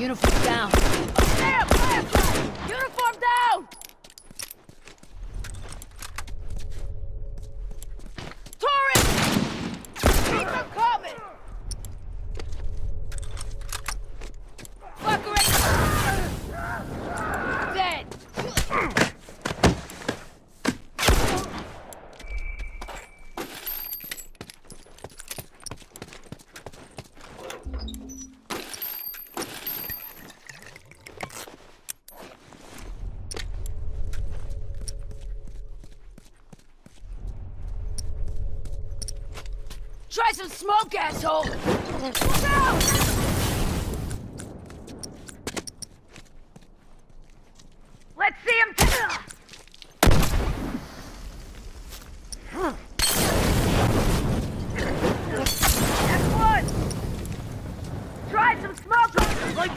Uniform down. Try some smoke, asshole! Look out! Let's see him! That's one! Try some smoke! Like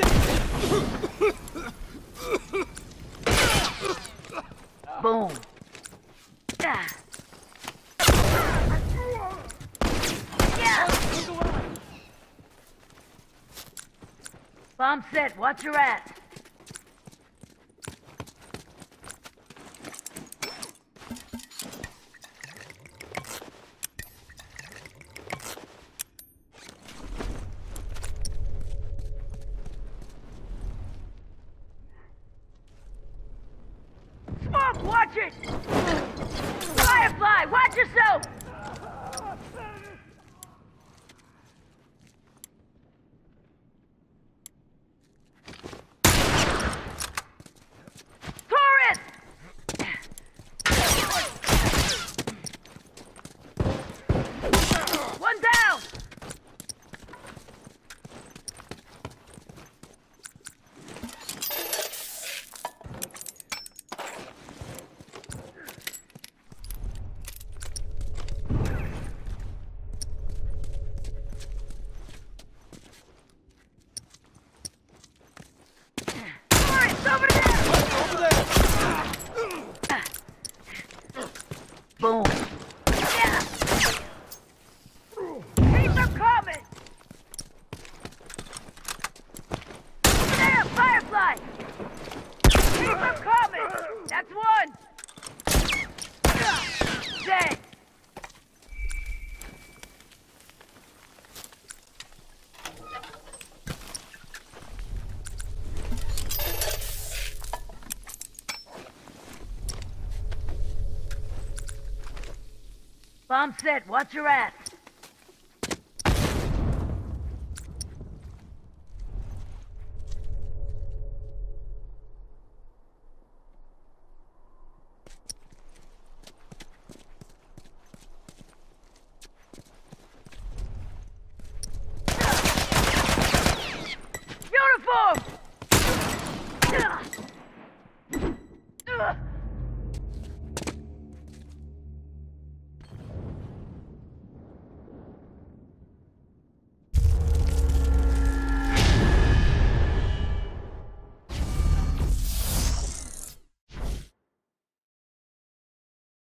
Boom. Bomb set, watch your ass. Smoke, watch it! Firefly, watch yourself! Boom. Bomb set, watch your ass.